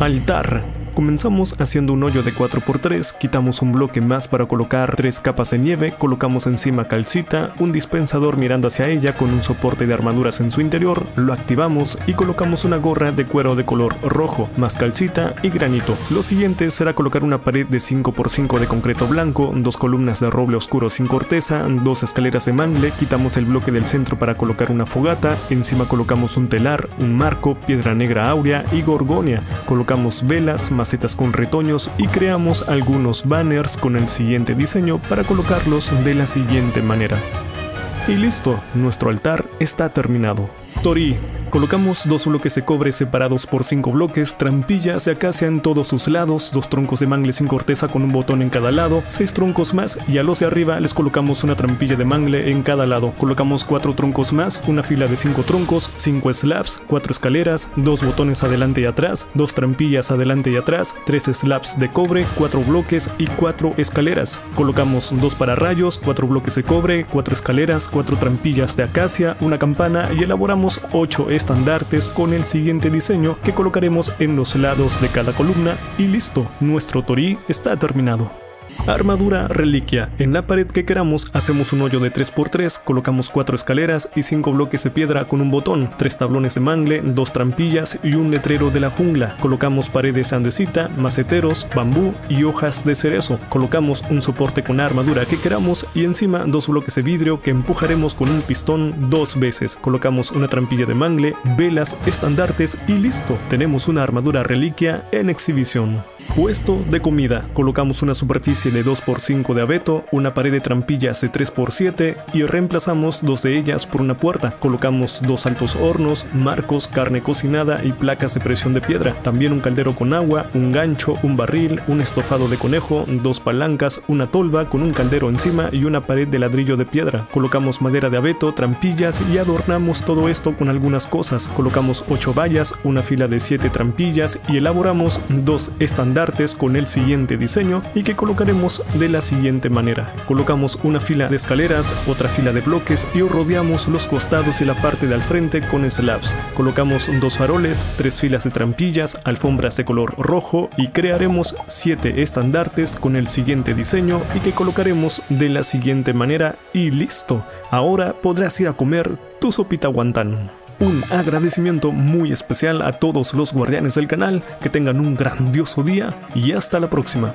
Altar. Comenzamos haciendo un hoyo de 4x3, quitamos un bloque más para colocar tres capas de nieve, colocamos encima calcita, un dispensador mirando hacia ella con un soporte de armaduras en su interior, lo activamos y colocamos una gorra de cuero de color rojo, más calcita y granito. Lo siguiente será colocar una pared de 5x5 de concreto blanco, dos columnas de roble oscuro sin corteza, dos escaleras de mangle, quitamos el bloque del centro para colocar una fogata, encima colocamos un telar, un marco, piedra negra áurea y gorgonia, colocamos velas, macetas con retoños y creamos algunos banners con el siguiente diseño para colocarlos de la siguiente manera. Y listo, nuestro altar está terminado. Tori, Colocamos dos bloques de cobre separados por cinco bloques, trampillas de acacia en todos sus lados, dos troncos de mangle sin corteza con un botón en cada lado, seis troncos más y a los de arriba les colocamos una trampilla de mangle en cada lado. Colocamos cuatro troncos más, una fila de cinco troncos, cinco slabs, cuatro escaleras, dos botones adelante y atrás, dos trampillas adelante y atrás, tres slabs de cobre, cuatro bloques y cuatro escaleras. Colocamos dos pararrayos, cuatro bloques de cobre, cuatro escaleras, cuatro trampillas de acacia, una campana y elaboramos ocho estandartes con el siguiente diseño que colocaremos en los lados de cada columna y listo, nuestro torí está terminado. Armadura reliquia. En la pared que queramos hacemos un hoyo de 3x3, colocamos 4 escaleras y 5 bloques de piedra con un botón, 3 tablones de mangle, 2 trampillas y un letrero de la jungla. Colocamos paredes andesita, maceteros, bambú y hojas de cerezo. Colocamos un soporte con armadura que queramos y encima dos bloques de vidrio que empujaremos con un pistón dos veces. Colocamos una trampilla de mangle, velas, estandartes y listo. Tenemos una armadura reliquia en exhibición. Puesto de comida. Colocamos una superficie de 2x5 de abeto, una pared de trampillas de 3x7 y reemplazamos dos de ellas por una puerta. Colocamos dos altos hornos, marcos, carne cocinada y placas de presión de piedra. También un caldero con agua, un gancho, un barril, un estofado de conejo, dos palancas, una tolva con un caldero encima y una pared de ladrillo de piedra. Colocamos madera de abeto, trampillas y adornamos todo esto con algunas cosas. Colocamos 8 vallas, una fila de 7 trampillas y elaboramos dos estandartes con el siguiente diseño y que colocaremos de la siguiente manera. Colocamos una fila de escaleras, otra fila de bloques y rodeamos los costados y la parte de al frente con slabs. Colocamos dos faroles, tres filas de trampillas, alfombras de color rojo y crearemos siete estandartes con el siguiente diseño y que colocaremos de la siguiente manera y listo. Ahora podrás ir a comer tu sopita guantán. Un agradecimiento muy especial a todos los guardianes del canal, que tengan un grandioso día y hasta la próxima.